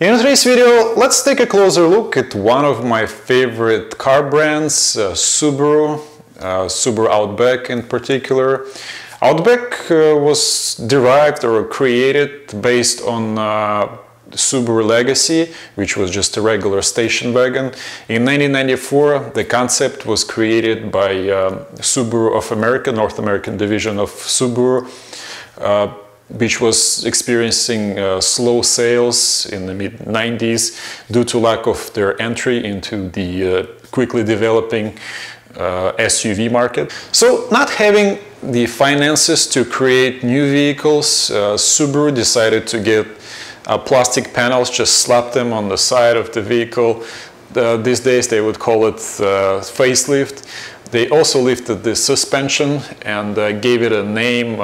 In today's video, let's take a closer look at one of my favorite car brands, uh, Subaru, uh, Subaru Outback in particular. Outback uh, was derived or created based on uh, Subaru Legacy, which was just a regular station wagon. In 1994, the concept was created by uh, Subaru of America, North American division of Subaru, uh, which was experiencing uh, slow sales in the mid 90s due to lack of their entry into the uh, quickly developing uh, SUV market. So, not having the finances to create new vehicles, uh, Subaru decided to get uh, plastic panels, just slap them on the side of the vehicle. Uh, these days they would call it facelift. They also lifted the suspension and gave it a name,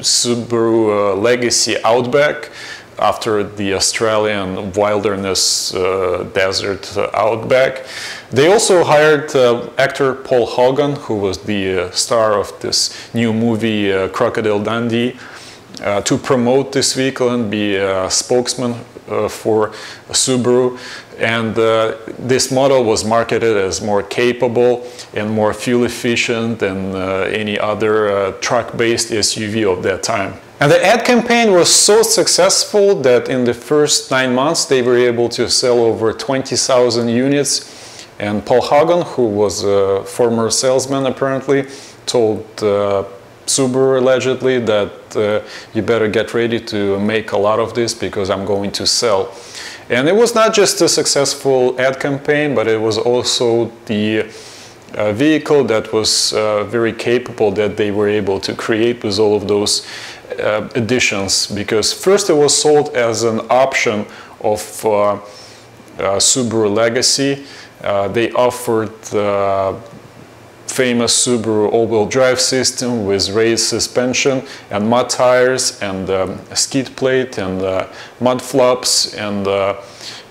Subaru uh, Legacy Outback, after the Australian wilderness uh, desert uh, outback. They also hired uh, actor Paul Hogan, who was the star of this new movie Crocodile Dundee. Uh, to promote this vehicle and be a spokesman uh, for Subaru. And uh, this model was marketed as more capable and more fuel efficient than uh, any other uh, truck-based SUV of that time. And the ad campaign was so successful that in the first nine months they were able to sell over 20,000 units. And Paul Hogan, who was a former salesman apparently, told Subaru allegedly that uh, you better get ready to make a lot of this because I'm going to sell. And it was not just a successful ad campaign, but it was also the uh, vehicle that was uh, very capable that they were able to create with all of those uh, additions. Because first it was sold as an option of uh, uh, Subaru Legacy. they offered famous Subaru all-wheel drive system with raised suspension and mud tires and um, skid plate and uh, mud flaps and uh,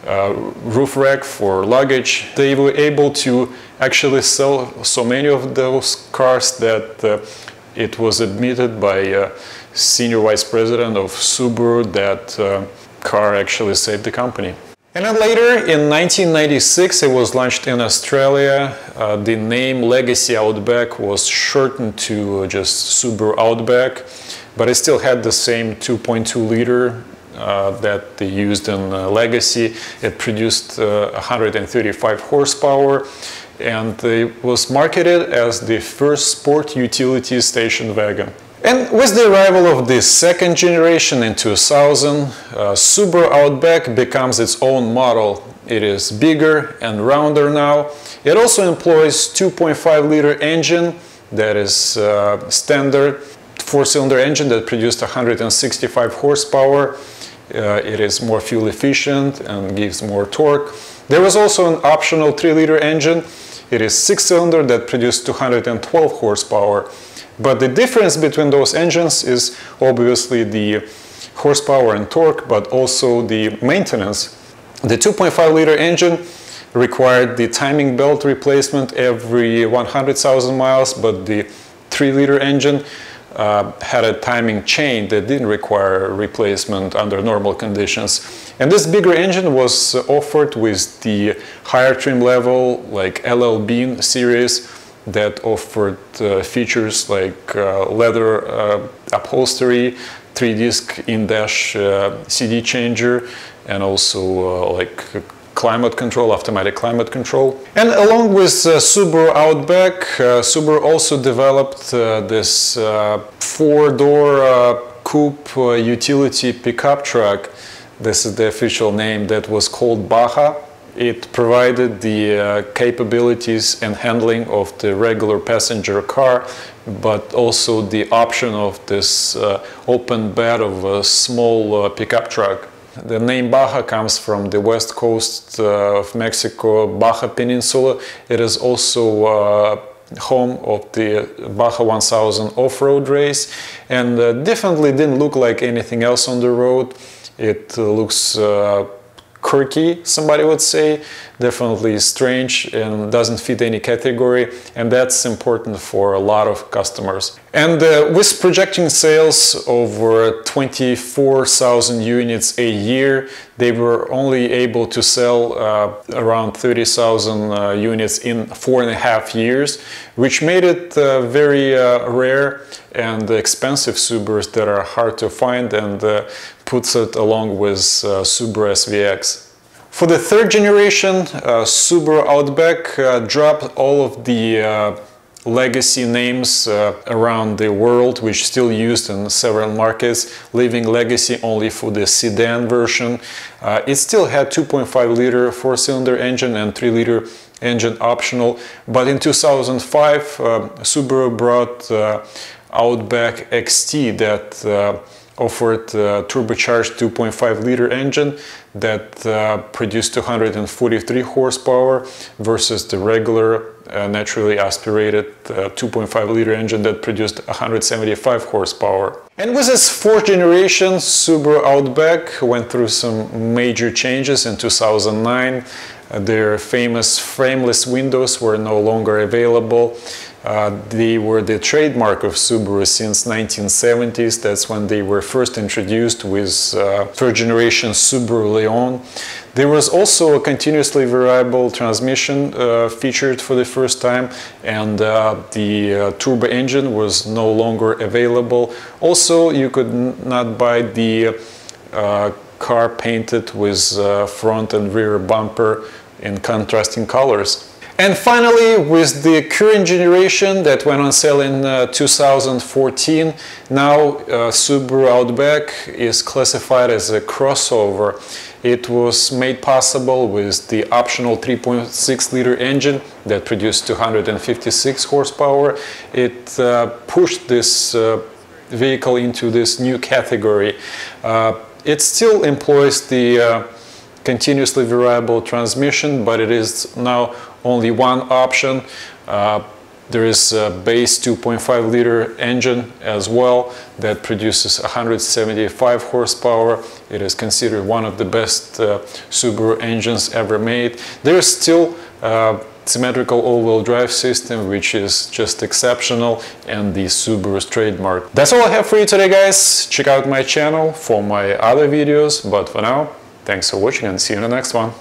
uh, roof rack for luggage. They were able to actually sell so many of those cars that uh, it was admitted by uh, senior vice president of Subaru that uh, car actually saved the company. And then later, in 1996, it was launched in Australia. Uh, the name Legacy Outback was shortened to just Subaru Outback, but it still had the same 2.2 liter uh, that they used in uh, Legacy. It produced 135 uh, horsepower and it was marketed as the first sport utility station wagon. And with the arrival of the second generation in 2000, uh, Subaru Outback becomes its own model. It is bigger and rounder now. It also employs 2.5 liter engine that is uh, standard four-cylinder engine that produced 165 horsepower. Uh, it is more fuel efficient and gives more torque. There was also an optional 3-liter engine. It is six-cylinder that produced 212 horsepower. But the difference between those engines is obviously the horsepower and torque, but also the maintenance. The 2.5 liter engine required the timing belt replacement every 100,000 miles, but the 3 liter engine uh, had a timing chain that didn't require replacement under normal conditions. And this bigger engine was offered with the higher trim level, like LL Bean series, that offered uh, features like uh, leather uh, upholstery, three disc in-dash CD changer, and also like climate control, automatic climate control. And along with uh, Subaru Outback, uh, Subaru also developed uh, this four-door coupe utility pickup truck. This is the official name that was called Baja. It provided the uh, capabilities and handling of the regular passenger car, but also the option of this uh, open bed of a small uh, pickup truck. The name Baja comes from the west coast uh, of Mexico, Baja Peninsula. It is also uh, home of the Baja 1000 off-road race and uh, definitely didn't look like anything else on the road. It looks quirky, somebody would say, definitely strange and doesn't fit any category, and that's important for a lot of customers. And uh, with projecting sales over 24,000 units a year, they were only able to sell uh, around 30,000 uh, units in four and a half years, which made it uh, very uh, rare and expensive Subarus that are hard to find and uh, puts it along with Subaru SVX. For the third generation, uh, Subaru Outback uh, dropped all of the uh, legacy names uh, around the world which still used in several markets, leaving legacy only for the sedan version. Uh, it still had 2.5 liter four-cylinder engine and 3 liter engine optional, but in 2005 uh, Subaru brought Outback XT that offered a turbocharged 2.5 liter engine that uh, produced 243 horsepower versus the regular uh, naturally aspirated uh, 2.5 liter engine that produced 175 horsepower. And with its fourth generation, Subaru Outback went through some major changes in 2009. Uh, their famous frameless windows were no longer available. Uh, they were the trademark of Subaru since 1970s. That's when they were first introduced with uh, third generation Subaru Leone. There was also a continuously variable transmission uh, featured for the first time and uh, the uh, turbo engine was no longer available. Also, you could not buy the car painted with front and rear bumper in contrasting colors. And finally, with the current generation that went on sale in uh, 2014, now uh, Subaru Outback is classified as a crossover. It was made possible with the optional 3.6 liter engine that produced 256 horsepower. It uh, pushed this uh, vehicle into this new category. Uh, it still employs the uh, continuously variable transmission, but it is now only one option. Uh, there is a base 2.5 liter engine as well that produces 175 horsepower. It is considered one of the best uh, Subaru engines ever made. There is still a symmetrical all-wheel drive system which is just exceptional and the Subaru's trademark. That's all I have for you today guys. Check out my channel for my other videos but for now thanks for watching and see you in the next one.